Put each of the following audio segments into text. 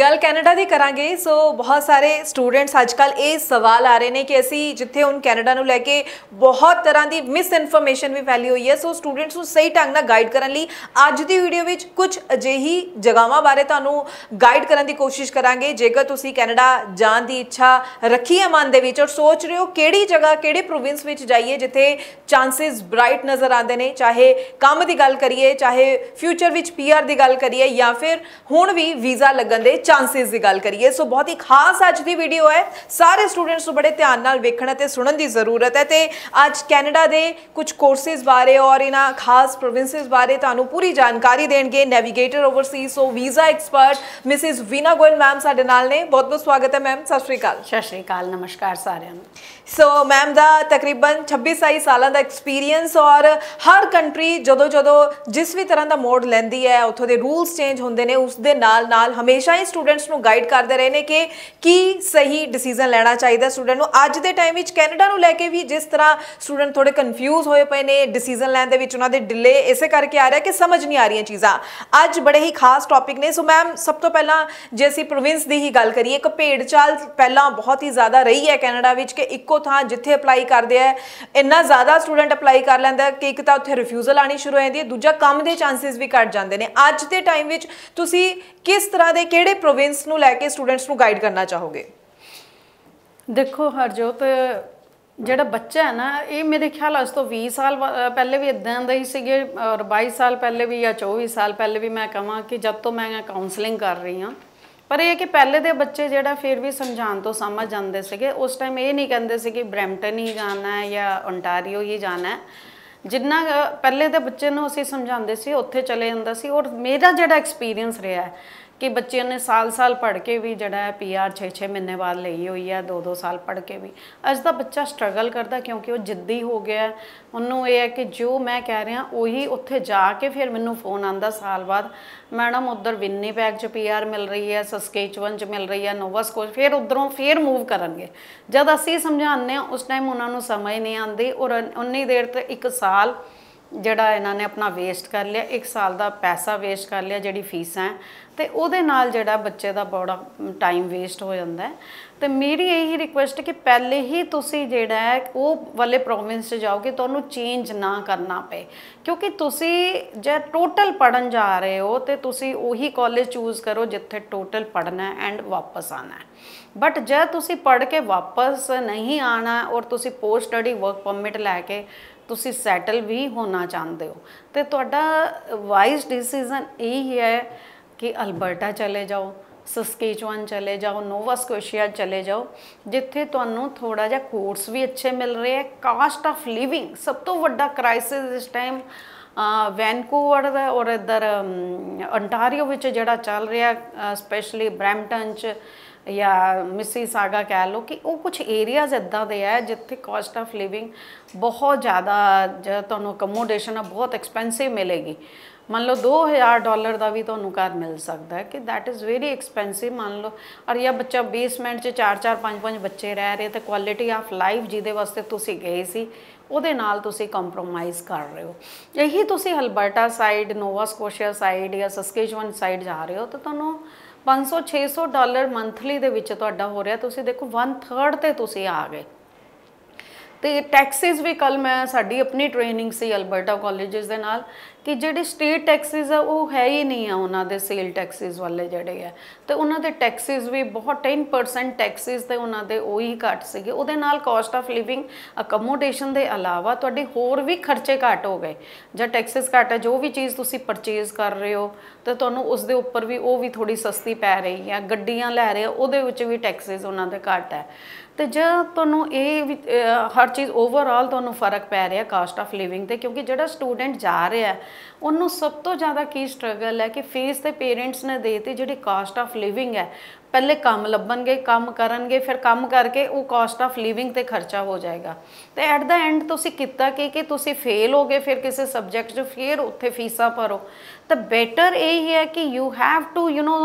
ਗੱਲ ਕੈਨੇਡਾ ਦੀ ਕਰਾਂਗੇ, ਸੋ ਬਹੁਤ ਸਾਰੇ ਸਟੂਡੈਂਟਸ ਅੱਜਕੱਲ ਇਹ ਸਵਾਲ ਆ ਰਹੇ ਨੇ ਕਿ ਅਸੀਂ ਜਿੱਥੇ ਹੁਣ ਕੈਨੇਡਾ ਨੂੰ ਲੈ ਕੇ ਬਹੁਤ ਤਰ੍ਹਾਂ ਦੀ ਮਿਸ ਇਨਫੋਰਮੇਸ਼ਨ ਵੀ ਫੈਲੀ ਹੋਈ ਹੈ, ਸੋ ਸਟੂਡੈਂਟਸ ਨੂੰ ਸਹੀ ਢੰਗ ਨਾਲ ਗਾਈਡ ਕਰਨ ਲਈ ਅੱਜ ਦੀ ਵੀਡੀਓ ਵਿੱਚ ਕੁਝ ਅਜਿਹੀ ਜਗ੍ਹਾਵਾਂ ਬਾਰੇ ਤੁਹਾਨੂੰ ਗਾਈਡ ਕਰਨ ਦੀ ਕੋਸ਼ਿਸ਼ ਕਰਾਂਗੇ। ਜੇਕਰ ਤੁਸੀਂ ਕੈਨੇਡਾ ਜਾਣ ਦੀ ਇੱਛਾ ਰੱਖੀ ਹੈ ਮਨ ਦੇ ਵਿੱਚ ਔਰ ਸੋਚ ਰਹੇ ਹੋ ਕਿਹੜੀ ਜਗ੍ਹਾ, ਕਿਹੜੇ ਪ੍ਰੋਵਿੰਸ ਵਿੱਚ ਜਾਈਏ ਜਿੱਥੇ ਚਾਂਸਸ ਬ੍ਰਾਈਟ ਨਜ਼ਰ ਆਉਂਦੇ ਨੇ, ਚਾਹੇ ਕੰਮ ਦੀ ਗੱਲ ਕਰੀਏ, ਚਾਹੇ ਫਿਊਚਰ ਵਿੱਚ ਪੀਆਰ ਦੀ ਗੱਲ ਕਰੀਏ ਜਾਂ ਫਿਰ ਹੁਣ ਵੀ ਵੀਜ਼ਾ ਲੱਗਣ ਦੇ ਚਾਂਸਸ ਦੀ ਗੱਲ ਕਰੀਏ। ਸੋ ਬਹੁਤ ਹੀ ਖਾਸ ਅੱਜ ਦੀ ਵੀਡੀਓ ਹੈ। ਸਾਰੇ ਸਟੂਡੈਂਟਸ ਨੂੰ ਬੜੇ ਧਿਆਨ ਨਾਲ ਵੇਖਣਾ ਤੇ ਸੁਣਨ ਦੀ ਜ਼ਰੂਰਤ ਹੈ। ਤੇ ਅੱਜ ਕੈਨੇਡਾ ਦੇ ਕੁਝ ਕੋਰਸਿਸ ਬਾਰੇ ਔਰ ਇਹਨਾਂ ਖਾਸ ਪ੍ਰੋਵਿੰਸਸ ਬਾਰੇ ਤੁਹਾਨੂੰ ਪੂਰੀ ਜਾਣਕਾਰੀ ਦੇਣਗੇ। Navigator overseas so visa expert Mrs Veena Goyal ma'am ਸਾਡੇ ਨਾਲ ਨੇ। ਬਹੁਤ ਬਹੁਤ ਸਵਾਗਤ ਹੈ ਮੈਮ ਸਤਿ ਸ਼੍ਰੀ ਅਕਾਲ। ਸਤਿ ਸ਼੍ਰੀ ਅਕਾਲ ਨਮਸਕਾਰ ਸਾਰਿਆਂ ਨੂੰ। ਸੋ ਮੈਮ ਦਾ ਤਕਰੀਬਨ 26 27 ਸਾਲਾਂ ਦਾ ਐਕਸਪੀਰੀਅੰਸ ਔਰ ਹਰ ਕੰਟਰੀ ਜਦੋਂ ਜਦੋਂ ਜਿਸ ਵੀ ਤਰ੍ਹਾਂ ਦਾ ਮੋਡ ਲੈਂਦੀ ਹੈ ਉੱਥੋਂ ਦੇ ਰੂਲਸ ਚੇਂਜ ਹੁੰਦੇ ਨੇ ਉਸ ਦੇ ਨਾਲ ਨਾਲ ਹਮੇਸ਼ਾ ਹੀ ਸਟੂਡੈਂਟਸ ਨੂੰ ਗਾਈਡ ਕਰਦੇ ਰਹੇ ਨੇ ਕਿ ਕੀ ਸਹੀ ਡਿਸੀਜਨ ਲੈਣਾ ਚਾਹੀਦਾ ਸਟੂਡੈਂਟ ਨੂੰ। ਅੱਜ ਦੇ ਟਾਈਮ ਵਿੱਚ ਕੈਨੇਡਾ ਨੂੰ ਲੈ ਕੇ ਵੀ ਜਿਸ ਤਰ੍ਹਾਂ ਸਟੂਡੈਂਟ ਥੋੜੇ ਕਨਫਿਊਜ਼ ਹੋਏ ਪਏ ਨੇ ਡਿਸੀਜਨ ਲੈਣ ਦੇ ਵਿੱਚ ਉਹਨਾਂ ਦੇ ਡਿਲੇ ਇਸੇ ਕਰਕੇ ਆ ਰਿਹਾ ਕਿ ਸਮਝ ਨਹੀਂ ਆ ਰਹੀਆਂ ਚੀਜ਼ਾਂ। ਅੱਜ ਬੜੇ ਹੀ ਖਾਸ ਟੌਪਿਕ ਨੇ। ਸੋ ਮੈਮ ਸਭ ਤੋਂ ਪਹਿਲਾਂ ਜੇ ਅਸੀਂ ਪ੍ਰੋਵਿੰਸ ਦੀ ਹੀ ਗੱਲ ਕਰੀਏ, ਇੱਕ ਭੇਡ ਚਾਲ ਪਹਿਲਾਂ ਬਹੁਤ ਹੀ ਜ਼ਿਆਦਾ ਰਹੀ ਹੈ ਕੈਨੇਡਾ ਵਿੱਚ ਕਿ ਇੱਕੋ ਥਾਂ ਜਿੱਥੇ ਅਪਲਾਈ ਕਰਦੇ ਆ, ਇੰਨਾ ਜ਼ਿਆਦਾ ਸਟੂਡੈਂਟ ਅਪਲਾਈ ਕਰ ਲੈਂਦਾ ਕਿ ਇੱਕ ਤਾਂ ਉੱਥੇ ਰਿਫਿਊਜ਼ਲ ਆਣੀ ਸ਼ੁਰੂ ਹੋ ਜਾਂਦੀ ਹੈ, ਦੂਜਾ ਕੰਮ ਦੇ ਚਾਂਸਸ ਵੀ ਘਟ ਜਾਂਦੇ ਨੇ। ਅੱਜ ਦੇ ਟਾਈਮ ਵਿੱਚ ਤੁਸੀਂ ਕਿਸ ਤਰ੍ਹਾਂ ਦੇ, ਕਿਹੜੇ ਪ੍ਰੋਵਿੰਸ ਨੂੰ ਲੈ ਕੇ ਸਟੂਡੈਂਟਸ ਨੂੰ ਗਾਈਡ ਕਰਨਾ ਚਾਹੋਗੇ? ਦੇਖੋ ਹਰਜੋਤ, ਜਿਹੜਾ ਬੱਚਾ ਹੈ ਨਾ, ਇਹ ਮੇਰੇ ਖਿਆਲ ਅੱਜ ਤੋਂ 20 ਸਾਲ ਪਹਿਲੇ ਵੀ ਇਦਾਂ ਦਾ ਹੀ ਸੀਗੇ ਔਰ 22 ਸਾਲ ਪਹਿਲੇ ਵੀ ਜਾਂ 24 ਸਾਲ ਪਹਿਲੇ ਵੀ ਮੈਂ ਕਹਾਂ ਕਿ ਜਦ ਤੋਂ ਮੈਂ ਕਾਉਂਸਲਿੰਗ ਕਰ ਰਹੀ ਹਾਂ। ਪਰ ਇਹ ਕਿ ਪਹਿਲੇ ਦੇ ਬੱਚੇ ਜਿਹੜਾ ਫਿਰ ਵੀ ਸਮਝਾਉਣ ਤੋਂ ਸਮਝ ਜਾਂਦੇ ਸੀਗੇ। ਉਸ ਟਾਈਮ ਇਹ ਨਹੀਂ ਕਹਿੰਦੇ ਸੀ ਕਿ ਬ੍ਰੈਂਪਟਨ ਹੀ ਜਾਣਾ ਹੈ ਜਾਂ ਓਨਟਾਰੀਓ ਹੀ ਜਾਣਾ ਹੈ। ਜਿੰਨਾ ਪਹਿਲੇ ਦੇ ਬੱਚੇ ਨੂੰ ਅਸੀਂ ਸਮਝਾਉਂਦੇ ਸੀ, ਉੱਥੇ ਚਲੇ ਜਾਂਦਾ ਸੀ ਔਰ ਮੇਰਾ ਜਿਹੜਾ ਐਕਸਪੀਰੀਅੰਸ ਰਿਹਾ ਹੈ ਕਿ ਬੱਚਿਆਂ ਨੇ ਸਾਲ-ਸਾਲ ਪੜ੍ਹ ਕੇ ਵੀ ਜਿਹੜਾ ਹੈ ਪੀਆਰ 6-6 ਮਹੀਨੇ ਬਾਅਦ ਲਈ ਹੋਈ ਹੈ 2-2 ਸਾਲ ਪੜ੍ਹ ਕੇ ਵੀ। ਅੱਜ ਦਾ ਬੱਚਾ ਸਟਰਗਲ ਕਰਦਾ ਕਿਉਂਕਿ ਉਹ ਜਿੱਦੀ ਹੋ ਗਿਆ ਉਹਨੂੰ ਇਹ ਹੈ ਕਿ ਜੋ ਮੈਂ ਕਹਿ ਰਿਹਾ, ਉਹੀ ਉੱਥੇ ਜਾ ਕੇ ਫਿਰ ਮੈਨੂੰ ਫੋਨ ਆਂਦਾ ਸਾਲ ਬਾਅਦ। ਮੈਡਮ, ਉਧਰ ਵਿੰਨੀਪੈਗ 'ਚ ਪੀਆਰ ਮਿਲ ਰਹੀ ਹੈ ਸਸਕੇਚਵਨ 'ਚ ਮਿਲ ਰਹੀ ਹੈ, ਨੋਵਾ ਸਕੋਸ਼ ਫਿਰ ਉਧਰੋਂ ਫਿਰ ਮੂਵ ਕਰਨਗੇ। ਜਦ ਅਸੀਂ ਸਮਝਾਉਂਦੇ ਹਾਂ, ਉਸ ਟਾਈਮ ਉਹਨਾਂ ਨੂੰ ਸਮਝ ਨਹੀਂ ਆਉਂਦੀ ਔਰ ਉਨੀ ਦੇਰ ਤੇ ਇੱਕ ਸਾਲ ਜਿਹੜਾ ਇਹਨਾਂ ਨੇ ਆਪਣਾ ਵੇਸਟ ਕਰ ਲਿਆ, ਇੱਕ ਸਾਲ ਦਾ ਪੈਸਾ ਵੇਸਟ ਕਰ ਲਿਆ, ਜਿਹੜੀ ਫੀਸਾਂ ਹੈ। ਤੇ ਉਹਦੇ ਨਾਲ ਜਿਹੜਾ ਬੱਚੇ ਦਾ ਬੜਾ ਟਾਈਮ ਵੇਸਟ ਹੋ ਜਾਂਦਾ ਹੈ। ਤੇ ਮੇਰੀ ਇਹੀ ਰਿਕੁਐਸਟ ਕਿ ਪਹਿਲੇ ਹੀ ਤੁਸੀਂ ਜਿਹੜਾ ਹੈ, ਉਹ ਵਾਲੇ ਪ੍ਰੋਵਿੰਸ 'ਚ ਜਾਓਗੇ, ਤੁਹਾਨੂੰ ਚੇਂਜ ਨਾ ਕਰਨਾ ਪਏ। ਕਿਉਂਕਿ ਤੁਸੀਂ ਜੇ ਟੋਟਲ ਪੜਨ ਜਾ ਰਹੇ ਹੋ, ਤੇ ਤੁਸੀਂ ਉਹੀ ਕਾਲਜ ਚੂਜ਼ ਕਰੋ ਜਿੱਥੇ ਟੋਟਲ ਪੜਨਾ ਹੈ ਐਂਡ ਵਾਪਸ ਆਣਾ ਹੈ। ਬਟ ਜੇ ਤੁਸੀਂ ਪੜ ਕੇ ਵਾਪਸ ਨਹੀਂ ਆਣਾ ਔਰ ਤੁਸੀਂ ਪੋਸਟ ਸਟੱਡੀ ਵਰਕ ਪਰਮਿਟ ਲੈ ਕੇ ਤੁਸੀਂ ਸੈਟਲ ਵੀ ਹੋਣਾ ਚਾਹੁੰਦੇ ਹੋ, ਤੇ ਤੁਹਾਡਾ ਵਾਈਜ਼ ਡਿਸੀਜਨ ਇਹ ਹੈ ਕਿ ਅਲਬਰਟਾ ਚਲੇ ਜਾਓ ਸਸਕੇਚੁਅਨ ਚਲੇ ਜਾਓ, ਨੋਵਾ ਸਕੋਸ਼ੀਆ ਚਲੇ ਜਾਓ, ਜਿੱਥੇ ਤੁਹਾਨੂੰ ਥੋੜਾ ਜਿਹਾ ਕੋਰਸ ਵੀ ਅੱਛੇ ਮਿਲ ਰਹੇ ਹੈ। ਕਾਸਟ ਆਫ ਲਿਵਿੰਗ ਸਭ ਤੋਂ ਵੱਡਾ ਕ੍ਰਾਈਸਿਸ ਇਸ ਟਾਈਮ ਵੈਨਕੂਵਰ ਦਾ ਔਰ ਇਧਰ ਅੰਟਾਰੀਓ ਵਿੱਚ ਜਿਹੜਾ ਚੱਲ ਰਿਹਾ ਸਪੈਸ਼ਲੀ ਬ੍ਰੈਂਪਟਨ ਚ ਜਾਂ ਮਿਸੀ ਸਾਗਾ ਕਹਿ ਲਓ ਕਿ ਉਹ ਕੁਝ ਏਰੀਆਜ਼ ਇਦਾਂ ਦੇ ਆ ਜਿੱਥੇ ਕਾਸਟ ਆਫ ਲਿਵਿੰਗ ਬਹੁਤ ਜ਼ਿਆਦਾ, ਜੇ, ਤੁਹਾਨੂੰ ਅਕਮੋਡੇਸ਼ਨ ਆ, ਬਹੁਤ ਐਕਸਪੈਂਸਿਵ ਮਿਲੇਗੀ। ਮੰਨ ਲਓ 2000 ਡਾਲਰ ਦਾ ਵੀ ਤੁਹਾਨੂੰ ਘਰ ਮਿਲ ਸਕਦਾ ਹੈ ਕਿ that ਇਜ਼ ਵੈਰੀ ਐਕਸਪੈਂਸਿਵ ਮੰਨ ਲਓ। ਔਰ ਇਹ ਬੱਚਾ ਬੇਸਮੈਂਟ 'ਚ 4-4 5-5 ਬੱਚੇ ਰਹਿ ਰਹੇ ਤੇ ਕੁਆਲਿਟੀ ਆਫ ਲਾਈਫ ਜਿਹਦੇ ਵਾਸਤੇ ਤੁਸੀਂ ਗਏ ਸੀ, ਉਹਦੇ ਨਾਲ ਤੁਸੀਂ ਕੰਪਰੋਮਾਈਜ਼ ਕਰ ਰਹੇ ਹੋ। ਇਹੀ ਤੁਸੀਂ Alberta side Nova Scotia side ਜਾਂ ਸਸਕੇਚੁਅਨ ਸਾਈਡ ਜਾ ਰਹੇ ਹੋ ਤਾਂ ਤੁਹਾਨੂੰ 500 600 ਡਾਲਰ ਮੰਥਲੀ ਦੇ ਵਿੱਚ ਤੁਹਾਡਾ ਹੋ ਰਿਹਾ। ਤੁਸੀਂ ਦੇਖੋ 1/3 ਤੇ ਤੁਸੀਂ ਆ ਗਏ। ਤੇ ਟੈਕਸਿਸ ਵੀ ਕੱਲ ਮੈਂ ਸਾਡੀ ਆਪਣੀ ਟ੍ਰੇਨਿੰਗ ਸੀ ਅਲਬਰਟਾ ਕਾਲਜਸ ਦੇ ਨਾਲ, ਕਿ ਜਿਹੜੇ ਸਟੇਟ ਟੈਕਸਿਸ ਆ, ਉਹ ਹੈ ਹੀ ਨਹੀਂ ਆ ਉਹਨਾਂ ਦੇ ਸੇਲ ਟੈਕਸਿਸ ਵਾਲੇ ਜਿਹੜੇ ਆ। ਤੇ ਉਹਨਾਂ ਦੇ ਟੈਕਸਿਸ ਵੀ ਬਹੁਤ 10% ਟੈਕਸਿਸ ਤੇ ਉਹਨਾਂ ਦੇ ਉਹੀ ਘੱਟ ਸੀਗੇ। ਉਹਦੇ ਨਾਲ ਕਾਸਟ ਆਫ ਲਿਵਿੰਗ ਅਕਮੋਡੇਸ਼ਨ ਦੇ ਇਲਾਵਾ ਤੁਹਾਡੇ ਹੋਰ ਵੀ ਖਰਚੇ ਘੱਟ ਹੋ ਗਏ। ਜਾਂ ਟੈਕਸਿਸ ਘੱਟ ਹੈ ਜੋ ਵੀ ਚੀਜ਼ ਤੁਸੀਂ ਪਰਚੇਜ਼ ਕਰ ਰਹੇ ਹੋ, ਤੇ ਤੁਹਾਨੂੰ ਉਸ ਦੇ ਉੱਪਰ ਵੀ ਉਹ ਵੀ ਥੋੜੀ ਸਸਤੀ ਪੈ ਰਹੀ ਹੈ ਗੱਡੀਆਂ ਲੈ ਰਹੇ ਹੋ ਉਹਦੇ ਵਿੱਚ ਵੀ ਟੈਕਸਿਸ ਉਹਨਾਂ ਦੇ ਘੱਟ ਹੈ ਤੇ ਜੇ ਤੁਹਾਨੂੰ ਇਹ ਵੀ, ਹਰ ਚੀਜ਼ ਓਵਰਆਲ ਤੁਹਾਨੂੰ ਫ਼ਰਕ ਪੈ ਰਿਹਾ ਕਾਸਟ ਆਫ ਲਿਵਿੰਗ ਤੇ ਕਿਉਂਕਿ ਜਿਹੜਾ ਸਟੂਡੈਂਟ ਜਾ ਰਿਹਾ ਉਹਨੂੰ ਸਭ ਤੋਂ ਜ਼ਿਆਦਾ ਕੀ ਸਟਰਗਲ ਹੈ ਕਿ ਫੀਸ ਤੇ ਪੇਰੈਂਟਸ ਨੇ ਦੇਤੀ ਜਿਹੜੀ ਕਾਸਟ ਆਫ ਲਿਵਿੰਗ ਹੈ ਪਹਿਲੇ ਕੰਮ ਲੱਭਣਗੇ, ਕੰਮ ਕਰਨਗੇ, ਫਿਰ ਕੰਮ ਕਰਕੇ ਉਹ ਕਾਸਟ ਆਫ ਲਿਵਿੰਗ ਤੇ ਖਰਚਾ ਹੋ ਜਾਏਗਾ। ਤੇ ਐਟ ਦਾ ਐਂਡ ਤੁਸੀਂ ਕੀਤਾ ਕੀ, ਕਿ ਤੁਸੀਂ ਫੇਲ ਹੋ ਗਏ, ਫਿਰ ਕਿਸੇ ਸਬਜੈਕਟ 'ਚ ਫਿਰ ਉੱਥੇ ਫੀਸਾਂ ਭਰੋ। ਤਾਂ ਬੈਟਰ ਇਹ ਹੀ ਹੈ ਕਿ you have to you know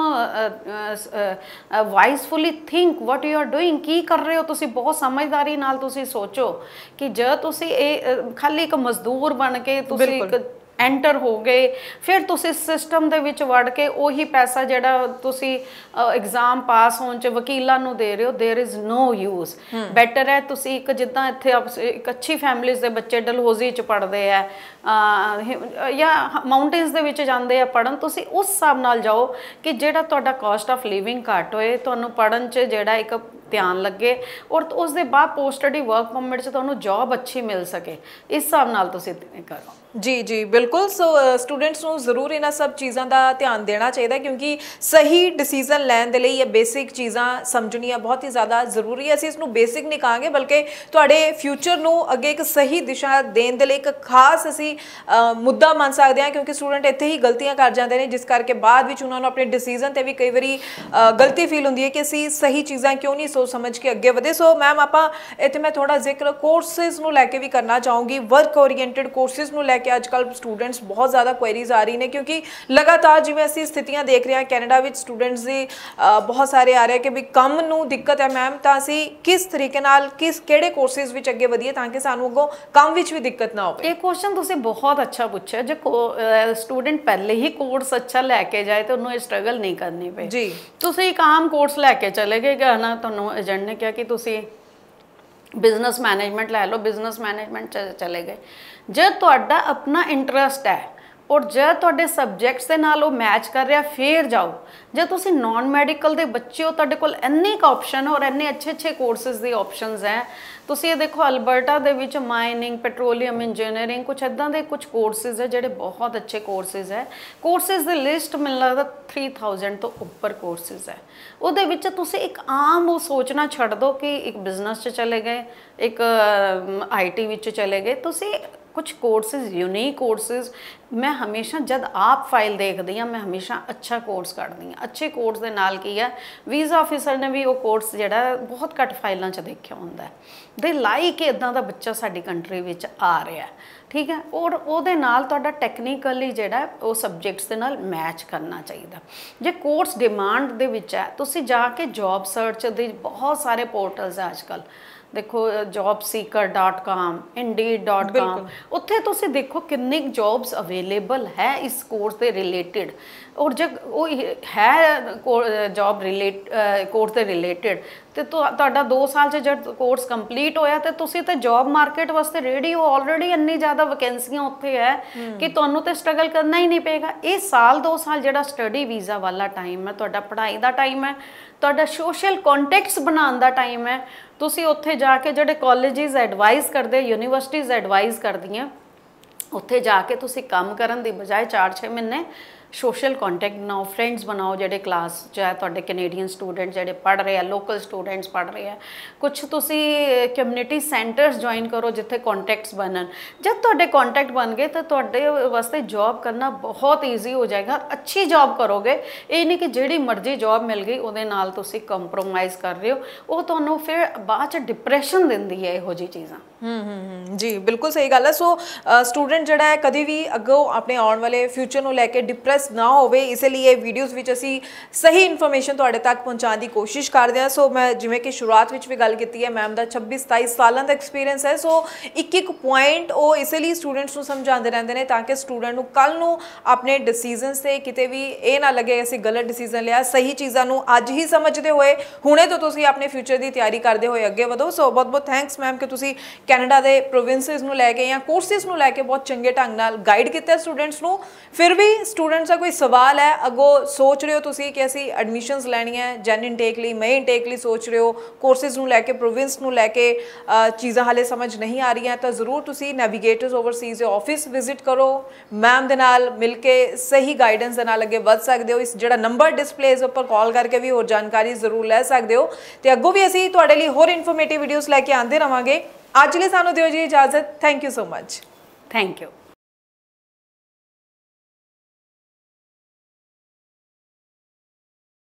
wisefully think what you are doing ਕੀ ਕਰ ਰਹੇ ਹੋ ਤੁਸੀਂ, ਬਹੁਤ ਸਮਝਦਾਰੀ ਨਾਲ ਤੁਸੀਂ ਸੋਚੋ ਕਿ ਜੇ ਤੁਸੀਂ ਇਹ ਖਾਲੀ ਇੱਕ ਮਜ਼ਦੂਰ ਬਣ ਕੇ ਤੁਸੀਂ ਇੱਕ ਐਂਟਰ ਹੋ ਗਏ ਫਿਰ ਤੁਸੀਂ ਸਿਸਟਮ ਦੇ ਵਿੱਚ ਵੜ ਕੇ ਉਹੀ ਪੈਸਾ ਜਿਹੜਾ ਤੁਸੀਂ ਐਗਜ਼ਾਮ ਪਾਸ ਹੋਣ ਚ ਵਕੀਲਾਂ ਨੂੰ ਦੇ ਰਹੇ ਹੋ there is no use better ਹੈ ਤੁਸੀਂ ਇੱਕ ਜਿੱਦਾਂ ਇੱਥੇ ਆਪ- ਇੱਕ ਅੱਛੀ ਫੈਮਿਲੀਜ਼ ਦੇ ਬੱਚੇ ਡਲਹੌਜ਼ੀ ਚ ਪੜ੍ਹਦੇ ਆ ਅਹ, ਹਿ- ਜਾਂ ਮਾਊਂਟੇਨਸ ਦੇ ਵਿੱਚ ਜਾਂਦੇ ਆ ਪੜਨ ਤੁਸੀਂ ਉਸ ਹਿਸਾਬ ਨਾਲ ਜਾਓ ਕਿ ਜਿਹੜਾ ਤੁਹਾਡਾ ਕਾਸਟ ਆਫ ਲਿਵਿੰਗ ਘੱਟ ਹੋਏ ਤੁਹਾਨੂੰ ਪੜਨ ਚ ਜਿਹੜਾ ਇੱਕ ਧਿਆਨ ਲੱਗੇ ਔਰ ਉਸ ਦੇ ਬਾਅਦ ਪੋਸਟ ਸਟੱਡੀ ਵਰਕ ਪਰਮਿਟ ਚ ਤੁਹਾਨੂੰ ਜੌਬ ਅੱਛੀ ਮਿਲ ਸਕੇ। ਇਸ ਹਿਸਾਬ ਨਾਲ ਤੁਸੀਂ ਕਰੋ। ਜੀ ਜੀ, ਬਿਲਕੁਲ। ਸੋ ਸਟੂਡੈਂਟਸ ਨੂੰ ਜ਼ਰੂਰ ਇਹਨਾਂ ਸਭ ਚੀਜ਼ਾਂ ਦਾ ਧਿਆਨ ਦੇਣਾ ਚਾਹੀਦਾ ਕਿਉਂਕਿ ਸਹੀ ਡਿਸੀਜਨ ਲੈਣ ਦੇ ਲਈ ਇਹ ਬੇਸਿਕ ਚੀਜ਼ਾਂ ਸਮਝਣੀਆਂ ਬਹੁਤ ਹੀ ਜ਼ਿਆਦਾ ਜ਼ਰੂਰੀ ਹੈ। ਅਸੀਂ ਇਸ ਨੂੰ ਬੇਸਿਕ ਨਹੀਂ ਕਹਾਂਗੇ, ਬਲਕਿ ਤੁਹਾਡੇ ਫਿਊਚਰ ਨੂੰ ਅੱਗੇ ਇੱਕ ਸਹੀ ਦਿਸ਼ਾ ਦੇਣ ਦੇ ਲਈ ਇੱਕ ਖਾਸ ਅਸੀਂ ਮੁੱਦਾ ਮੰਨ ਸਕਦੇ ਹਾਂ ਕਿਉਂਕਿ ਸਟੂਡੈਂਟ ਇੱਥੇ ਹੀ ਗਲਤੀਆਂ ਕਰ ਜਾਂਦੇ ਨੇ, ਜਿਸ ਕਰਕੇ ਬਾਅਦ ਵਿੱਚ ਉਹਨਾਂ ਨੂੰ ਆਪਣੇ ਡਿਸੀਜਨ ਤੇ ਵੀ ਕਈ ਵਾਰੀ ਗਲਤੀ ਫੀਲ ਹੁੰਦੀ ਹੈ ਕਿ ਅਸੀਂ ਸਹੀ ਚੀਜ਼ਾਂ ਕਿਉਂ ਨਹੀਂ ਸੋਚ ਸਮਝ ਕੇ ਅੱਗੇ ਵਧੇ। ਸੋ ਮੈਮ ਆਪਾਂ ਇੱਥੇ ਮੈਂ ਥੋੜਾ ਜ਼ਿਕਰ ਕੋਰਸਸ ਨੂੰ ਲੈ ਕੇ ਵੀ ਕਰਨਾ ਚਾਹੂੰਗੀ। ਵਰਕ ਓਰੀਐਂਟਡ ਕੋਰਸਸ ਨੂੰ ਲੈ ਕੇ ਅੱਜ ਕੱਲ ਸਟੂਡੈਂਟਸ ਬਹੁਤ ਜ਼ਿਆਦਾ ਕੁਐਰੀਜ਼ ਆ ਰਹੀ ਨੇ ਕਿਉਂਕਿ ਲਗਾਤਾਰ ਜਿਵੇਂ ਅਸੀਂ ਸਥਿਤੀਆਂ ਦੇਖ ਰਹੇ ਹਾਂ ਕੈਨੇਡਾ ਵਿੱਚ ਸਟੂਡੈਂਟਸ ਦੀ ਬਹੁਤ ਸਾਰੇ ਆ ਰਹੇ ਕਿ ਵੀ ਕੰਮ ਨੂੰ ਦਿੱਕਤ ਹੈ ਮੈਮ ਤਾਂ ਅਸੀਂ ਕਿਸ ਤਰੀਕੇ ਨਾਲ ਕਿਸ ਕਿਹੜੇ ਕੋਰਸਸ ਵਿੱਚ ਅੱਗੇ ਵਧੀਏ ਤਾਂ ਕਿ ਸਾਨੂੰ ਅੱਗੋਂ ਕੰਮ ਵਿੱਚ ਵੀ ਦਿੱਕਤ ਨਾ ਹੋਵੇ। ਇਹ ਕੁਐਸਚਨ ਤੁਸੀਂ ਬਹੁਤ ਅੱਛਾ ਪੁੱਛਿਆ। ਜੇ ਸਟੂਡੈਂਟ ਪਹਿਲੇ ਹੀ ਕੋਰਸ ਅੱਛਾ ਲੈ ਕੇ ਜਾਏ ਤਾਂ ਉਹਨੂੰ ਇਹ ਸਟਰਗਲ ਨਹੀਂ ਕਰਨੀ ਪਏ ਜੀ। ਤੁਸੀਂ ਇੱਕ ਆਮ ਕੋਰਸ ਲੈ ਕੇ ਚਲੇ ਗਏ ਗਾ ਨਾ ਤੁਹਾਨੂੰ ਏਜੰਟ ਨੇ ਕਿਹਾ ਕਿ ਤੁਸੀਂ ਬਿਜ਼ਨਸ ਮੈਨੇਜਮੈਂਟ ਲੈ ਲਓ ਬਿਜ਼ਨਸ ਮੈਨੇਜਮੈਂਟ ਚ ਚਲੇ ਗਏ। ਜੇ ਤੁਹਾਡਾ ਆਪਣਾ ਇੰਟਰਸਟ ਹੈ ਔਰ ਜੇ ਤੁਹਾਡੇ ਸਬਜੈਕਟਸ ਦੇ ਨਾਲ ਉਹ ਮੈਚ ਕਰ ਰਿਹਾ, ਫੇਰ ਜਾਓ। ਜੇ ਤੁਸੀਂ ਨਾਨ ਮੈਡੀਕਲ ਦੇ ਬੱਚੇ ਹੋ, ਤੁਹਾਡੇ ਕੋਲ ਇੰਨੇ ਕ ਆਪਸ਼ਨ ਔਰ ਇੰਨੇ ਅੱਛੇ ਅੱਛੇ ਕੋਰਸਸ ਦੀ ਆਪਸ਼ਨਸ ਹੈ। ਤੁਸੀਂ ਇਹ ਦੇਖੋ, ਅਲਬਰਟਾ ਦੇ ਵਿੱਚ ਮਾਈਨਿੰਗ ਪੈਟਰੋਲੀਅਮ ਇੰਜੀਨੀਅਰਿੰਗ ਕੁਝ ਇਦਾਂ ਦੇ ਕੁਝ ਕੋਰਸਸ ਹੈ ਜਿਹੜੇ ਬਹੁਤ ਅੱਛੇ ਕੋਰਸਸ ਹੈ। ਕੋਰਸਸ ਦੀ ਲਿਸਟ ਮੈਨੂੰ ਲੱਗਦਾ 3000 ਤੋਂ ਉੱਪਰ ਕੋਰਸਸ ਹੈ। ਉਹਦੇ ਵਿੱਚ ਤੁਸੀਂ ਇੱਕ ਆਮ ਉਹ ਸੋਚਣਾ ਛੱਡ ਦਿਓ ਕਿ ਇੱਕ ਬਿਜ਼ਨਸ 'ਚ ਚਲੇ ਗਏ, ਇੱਕ ਆਈਟੀ ਵਿੱਚ ਚਲੇ ਗਏ। ਤੁਸੀਂ ਕੁਝ ਕੋਰਸਸ ਯੂਨੀਕ ਕੋਰਸਸ ਮੈਂ ਹਮੇਸ਼ਾ ਜਦ ਆਪ ਫਾਈਲ ਦੇਖਦੀ ਹਾਂ, ਮੈਂ ਹਮੇਸ਼ਾ ਅੱਛਾ ਕੋਰਸ ਕੱਢਦੀ ਹਾਂ। ਅੱਛੇ ਕੋਰਸ ਦੇ ਨਾਲ ਕੀ ਹੈ ਵੀਜ਼ਾ ਆਫੀਸਰ ਨੇ ਵੀ ਉਹ ਕੋਰਸ ਜਿਹੜਾ ਬਹੁਤ ਘੱਟ ਫਾਈਲਾਂ 'ਚ ਦੇਖਿਆ ਹੁੰਦਾ ਹੈ। ਦੇ ਲਾਈਕ ਇਦਾਂ ਦਾ ਬੱਚਾ ਸਾਡੀ ਕੰਟਰੀ ਵਿੱਚ ਆ ਰਿਹਾ ਠੀਕ ਹੈ? ਔਰ ਉਹਦੇ ਨਾਲ ਤੁਹਾਡਾ ਟੈਕਨੀਕਲੀ ਜਿਹੜਾ ਉਹ ਸਬਜੈਕਟਸ ਦੇ ਨਾਲ ਮੈਚ ਕਰਨਾ ਚਾਹੀਦਾ ਜੇ ਕੋਰਸ ਡਿਮਾਂਡ ਦੇ ਵਿੱਚ ਹੈ, ਤੁਸੀਂ ਜਾ ਕੇ ਜੌਬ ਸਰਚ ਦੇ ਬਹੁਤ ਸਾਰੇ ਪੋਰਟਲਸ ਹੈ ਅੱਜਕੱਲ ਦੇਖੋ jobseeker.com indeed.com ਉੱਥੇ ਤੁਸੀਂ ਦੇਖੋ ਕਿੰਨੀ ਜੌਬਸ ਅਵੇਲੇਬਲ ਹੈ ਇਸ ਕੋਰਸ ਦੇ ਰਿਲੇਟਡ ਔਰ ਜੇ ਉਹ ਹੈ ਜੌਬ ਰਿਲੇਟ ਕੋਰਸ ਦੇ ਰਿਲੇਟਡ ਤੇ ਤੁਹਾ- ਤੁਹਾਡਾ 2 ਸਾਲ ਚ ਜਦ ਕੋਰਸ ਕੰਪਲੀਟ ਹੋਇਆ ਤੇ ਤੁਸੀਂ ਤੇ ਜੌਬ ਮਾਰਕੀਟ ਵਾਸਤੇ ਰੈਡੀ ਹੋ ਆਲਰੇਡੀ ਇੰਨੀ ਜ਼ਿਆਦਾ ਵੈਕੈਂਸੀਆਂ ਉੱਥੇ ਹੈ ਕਿ ਤੁਹਾਨੂੰ ਤੇ ਸਟਰਗਲ ਕਰਨਾ ਹੀ ਨਹੀਂ ਪਏਗਾ। ਇਹ ਸਾਲ 2 ਸਾਲ ਜਿਹੜਾ ਸਟੱਡੀ ਵੀਜ਼ਾ ਵਾਲਾ ਟਾਈਮ ਹੈ ਤੁਹਾਡਾ ਪੜ੍ਹਾਈ ਦਾ ਟਾਈਮ ਹੈ ਤੁਹਾਡਾ ਸੋਸ਼ਲ ਕੰਟੈਕਟਸ ਬਣਾਉਣ ਦਾ ਟਾਈਮ ਹੈ ਤੁਸੀਂ ਉੱਥੇ ਜਾ ਕੇ ਜਿਹੜੇ ਕਾਲਜਿਸ ਐਡਵਾਈਸ ਕਰਦੇ ਯੂਨੀਵਰਸਿਟੀਜ਼ ਐਡਵਾਈਸ ਕਰਦੀਆਂ, ਉੱਥੇ ਜਾ ਕੇ ਤੁਸੀਂ ਕੰਮ ਕਰਨ ਦੀ ਬਜਾਏ 4-6 ਮਹੀਨੇ ਸੋਸ਼ਲ ਕੰਟੈਕਟ ਬਣਾਓ ਫਰੈਂਡਸ ਬਣਾਓ ਜਿਹੜੇ ਕਲਾਸ ਚ ਹੈ, ਤੁਹਾਡੇ ਕੈਨੇਡੀਅਨ ਸਟੂਡੈਂਟ ਜਿਹੜੇ ਪੜ੍ਹ ਰਹੇ ਆ ਲੋਕਲ ਸਟੂਡੈਂਟਸ ਪੜ੍ਹ ਰਹੇ ਆ। ਕੁਝ ਤੁਸੀਂ ਕਮਿਊਨਿਟੀ ਸੈਂਟਰਸ ਜੁਆਇਨ ਕਰੋ ਜਿੱਥੇ ਕੰਟੈਕਟਸ ਬਣਨ। ਜਦ ਤੁਹਾਡੇ ਕੰਟੈਕਟ ਬਣ ਗਏ ਤਾਂ ਤੁਹਾਡੇ ਵਾਸਤੇ ਜੌਬ ਕਰਨਾ ਬਹੁਤ ਈਜ਼ੀ ਹੋ ਜਾਏਗਾ। ਅੱਛੀ ਜੌਬ ਕਰੋਗੇ। ਇਹ ਨਹੀਂ ਕਿ ਜਿਹੜੀ ਮਰਜ਼ੀ ਜੌਬ ਮਿਲ ਗਈ, ਉਹਦੇ ਨਾਲ ਤੁਸੀਂ ਕੰਪਰੋਮਾਈਜ਼ ਕਰ ਰਹੇ ਹੋ। ਉਹ ਤੁਹਾਨੂੰ ਫਿਰ ਬਾਅਦ ਚ ਡਿਪਰੈਸ਼ਨ ਦਿੰਦੀ ਹੈ ਇਹੋ ਜਿਹੀ ਚੀਜ਼ਾਂ। ਹੂੰ ਹੂੰ ਜੀ, ਬਿਲਕੁਲ ਸਹੀ ਗੱਲ ਹੈ। ਸੋ ਸਟੂਡੈਂਟ ਜਿਹੜਾ ਹੈ, ਕਦੇ ਵੀ ਅੱਗੋਂ ਆਪਣੇ ਆਉਣ ਵਾਲੇ ਫਿਊਚਰ ਨੂੰ ਲੈ ਕੇ ਡਿਪਰੈਸ ਨਾ ਹੋਵੇ, ਇਸ ਲਈ ਇਹ ਵੀਡੀਓਜ਼ ਵਿੱਚ ਅਸੀਂ ਸਹੀ ਇਨਫੋਰਮੇਸ਼ਨ ਤੁਹਾਡੇ ਤੱਕ ਪਹੁੰਚਾਉਣ ਦੀ ਕੋਸ਼ਿਸ਼ ਕਰਦੇ ਹਾਂ। ਸੋ ਮੈਂ ਜਿਵੇਂ ਕਿ ਸ਼ੁਰੂਆਤ ਵਿੱਚ ਵੀ ਗੱਲ ਕੀਤੀ ਹੈ ਮੈਮ ਦਾ 26 27 ਸਾਲਾਂ ਦਾ ਐਕਸਪੀਰੀਅੰਸ ਹੈ। ਸੋ ਇੱਕ ਇੱਕ ਪੁਆਇੰਟ ਉਹ ਇਸ ਲਈ ਸਟੂਡੈਂਟਸ ਨੂੰ ਸਮਝਾਉਂਦੇ ਰਹਿੰਦੇ ਨੇ ਤਾਂ ਕਿ ਸਟੂਡੈਂਟ ਨੂੰ ਕੱਲ ਨੂੰ ਆਪਣੇ ਡਿਸੀਜਨਸ ਤੇ ਕਿਤੇ ਵੀ ਇਹ ਨਾ ਲੱਗੇ ਅਸੀਂ ਗਲਤ ਡਿਸੀਜਨ ਲਿਆ, ਸਹੀ ਚੀਜ਼ਾਂ ਨੂੰ ਅੱਜ ਹੀ ਸਮਝਦੇ ਹੋਏ, ਹੁਣੇ ਤੋਂ ਤੁਸੀਂ ਆਪਣੇ ਫਿਊਚਰ ਦੀ ਤਿਆਰੀ ਕਰਦੇ ਹੋਏ ਅੱਗੇ ਵਧੋ। ਸੋ ਬਹੁਤ ਬਹੁਤ ਥੈਂਕਸ ਮੈਮ ਕਿ ਤੁਸੀਂ ਕੈਨੇਡਾ ਦੇ ਪ੍ਰੋਵਿੰਸਸ ਨੂੰ ਲੈ ਕੇ ਜਾਂ ਕੋਰਸਿਸ ਨੂੰ ਲੈ ਕੇ ਬਹੁਤ ਚੰਗੇ ਢੰਗ ਨਾਲ ਗਾਈਡ ਕੀਤਾ ਸਟੂਡੈਂਟਸ ਨੂੰ। ਫਿਰ ਵੀ ਸਟੂਡੈਂਟ ਦਾ ਕੋਈ ਸਵਾਲ ਹੈ? ਅੱਗੋਂ ਸੋਚ ਰਹੇ ਹੋ ਤੁਸੀਂ ਕਿ ਅਸੀਂ ਐਡਮਿਸ਼ਨਸ ਲੈਣੀਆਂ ਜੈਨ ਇਨਟੇਕ ਲਈ ਮੈਂ ਇਨਟੇਕ ਲਈ ਸੋਚ ਰਹੇ ਹੋ ਕੋਰਸਿਸ ਨੂੰ ਲੈ ਕੇ ਪ੍ਰੋਵਿੰਸ ਨੂੰ ਲੈ ਕੇ ਚੀਜ਼ਾਂ ਹਾਲੇ ਸਮਝ ਨਹੀਂ ਆ ਰਹੀਆਂ, ਤਾਂ ਜ਼ਰੂਰ ਤੁਸੀਂ ਨੈਵੀਗੇਟਰਸ ਓਵਰਸੀਜ਼ ਦੇ ਆਫਿਸ ਵਿਜ਼ਿਟ ਕਰੋ। ਮੈਮ ਦੇ ਨਾਲ ਮਿਲ ਕੇ ਸਹੀ ਗਾਈਡੈਂਸ ਦੇ ਨਾਲ ਅੱਗੇ ਵਧ ਸਕਦੇ ਹੋ। ਇਸ ਜਿਹੜਾ ਨੰਬਰ ਡਿਸਪਲੇਸ ਉੱਪਰ ਕਾਲ ਕਰਕੇ ਵੀ ਹੋਰ ਜਾਣਕਾਰੀ ਜ਼ਰੂਰ ਲੈ ਸਕਦੇ ਹੋ। ਤੇ ਅੱਗੋਂ ਵੀ ਅਸੀਂ ਤੁਹਾਡੇ ਲਈ ਹੋਰ ਇਨਫੋਰਮੇਟਿਵ ਵੀਡੀਓਜ਼ ਲੈ ਕੇ ਆਉਂਦੇ ਰਵਾਂਗੇ। ਅੱਜ ਲਈ ਸਾਨੂੰ ਦਿਓ ਜੀ ਇਜਾਜ਼ਤ। Thank you so much thank you